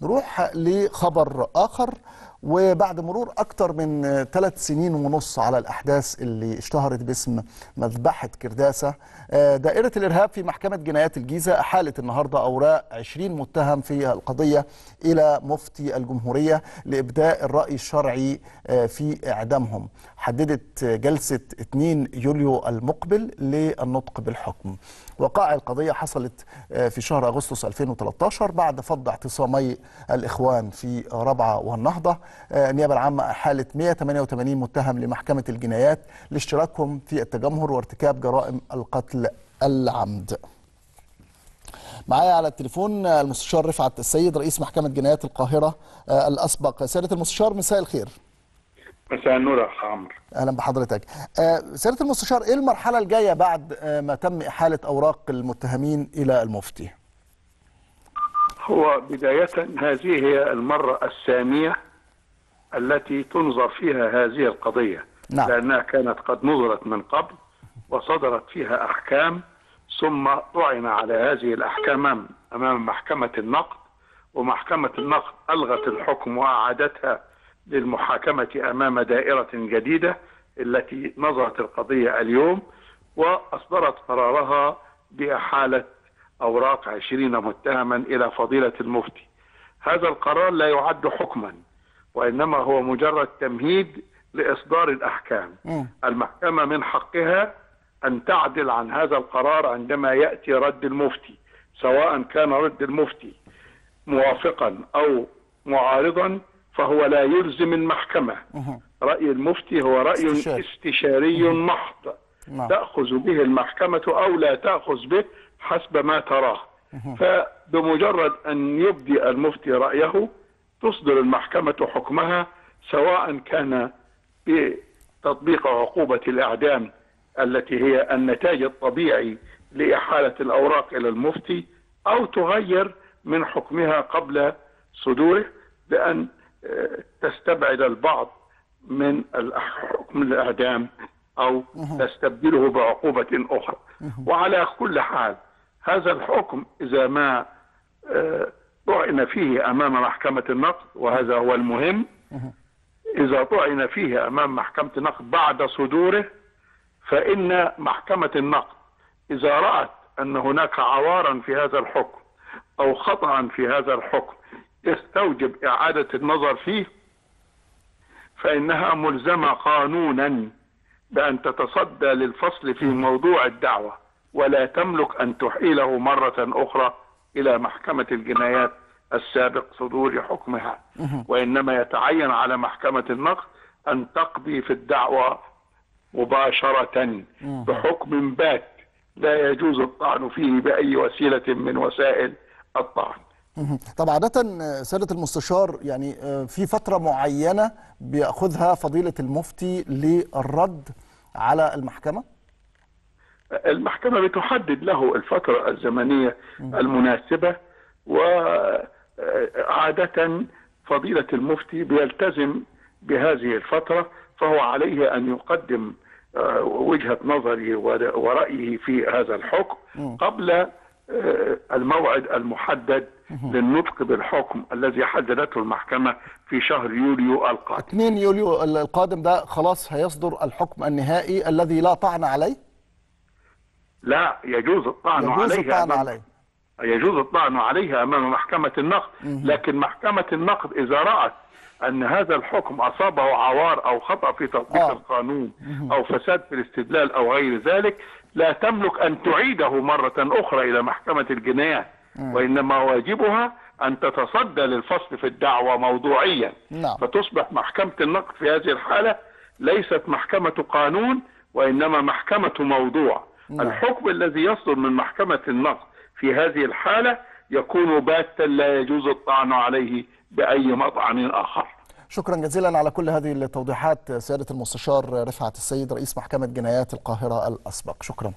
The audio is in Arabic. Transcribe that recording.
نروح لخبر آخر. وبعد مرور أكثر من ثلاث سنين ونص على الأحداث اللي اشتهرت باسم مذبحة كرداسة دائرة الإرهاب في محكمة جنايات الجيزة أحالت النهاردة أوراق 20 متهم في القضية إلى مفتي الجمهورية لإبداء الرأي الشرعي في إعدامهم. حددت جلسة 2 يوليو المقبل للنطق بالحكم. وقائع القضية حصلت في شهر أغسطس 2013 بعد فض اعتصامي الإخوان في ربعة والنهضة. النيابة العامة أحالت 188 متهم لمحكمة الجنايات لاشتراكهم في التجمهر وارتكاب جرائم القتل العمد. معايا على التليفون المستشار رفعت السيد رئيس محكمة جنايات القاهرة الأسبق. سيادة المستشار مساء الخير. مساء النور يا عمرو. أهلا بحضرتك. سيادة المستشار إيه المرحلة الجاية بعد ما تم إحالة أوراق المتهمين إلى المفتي؟ هو بداية هذه هي المرة الثانية التي تنظر فيها هذه القضية. نعم. لأنها كانت قد نظرت من قبل وصدرت فيها أحكام ثم طعن على هذه الأحكام أمام محكمة النقد ومحكمة النقد ألغت الحكم وأعادتها للمحاكمة أمام دائرة جديدة التي نظرت القضية اليوم وأصدرت قرارها بإحالة أوراق عشرين متهما إلى فضيلة المفتي. هذا القرار لا يعد حكما. وإنما هو مجرد تمهيد لإصدار الأحكام. م. المحكمة من حقها أن تعدل عن هذا القرار عندما يأتي رد المفتي سواء كان رد المفتي موافقا أو معارضا فهو لا يلزم المحكمة. رأي المفتي هو رأي استشاري. استشاري محض. نعم. تأخذ به المحكمة أو لا تأخذ به حسب ما تراه. فبمجرد أن يبدي المفتي رأيه تصدر المحكمة حكمها سواء كان بتطبيق عقوبة الإعدام التي هي النتاج الطبيعي لإحالة الأوراق إلى المفتي أو تغير من حكمها قبل صدوره بأن تستبعد البعض من حكم الإعدام أو تستبدله بعقوبة أخرى. وعلى كل حال هذا الحكم إذا ما طعن فيه أمام محكمة النقد وهذا هو المهم. إذا طعن فيه أمام محكمة النقد بعد صدوره فإن محكمة النقد إذا رأت أن هناك عوارا في هذا الحكم أو خطأ في هذا الحكم يستوجب إعادة النظر فيه فإنها ملزمة قانونا بأن تتصدى للفصل في موضوع الدعوة ولا تملك أن تحيله مرة أخرى. إلى محكمة الجنايات السابق صدور حكمها. وإنما يتعين على محكمة النقد أن تقضي في الدعوة مباشرة بحكم بات لا يجوز الطعن فيه بأي وسيلة من وسائل الطعن. طب عادة سيادة المستشار يعني في فترة معينة بيأخذها فضيلة المفتي للرد على المحكمة؟ المحكمة بتحدد له الفترة الزمنية المناسبة وعادة فضيلة المفتي بيلتزم بهذه الفترة فهو عليه أن يقدم وجهة نظره ورأيه في هذا الحكم قبل الموعد المحدد للنطق بالحكم الذي حددته المحكمة في شهر يوليو القادم. 2 يوليو القادم ده خلاص هيصدر الحكم النهائي الذي لا طعن عليه؟ لا يجوز الطعن يجوز عليه الطعن عليه يجوز الطعن عليها امام محكمة النقد. لكن محكمة النقد إذا رأت أن هذا الحكم أصابه عوار أو خطأ في تطبيق آه. القانون أو فساد في الاستدلال أو غير ذلك لا تملك أن تعيده مرة أخرى إلى محكمة الجنايات وإنما واجبها أن تتصدى للفصل في الدعوة موضوعيا. نعم. فتصبح محكمة النقد في هذه الحالة ليست محكمة قانون وإنما محكمة موضوع. نعم. الحكم الذي يصدر من محكمة النقد في هذه الحالة يكون باتا لا يجوز الطعن عليه بأي مطعن آخر. شكرا جزيلا على كل هذه التوضيحات سيادة المستشار رفعت السيد رئيس محكمة جنايات القاهرة الأسبق. شكرا.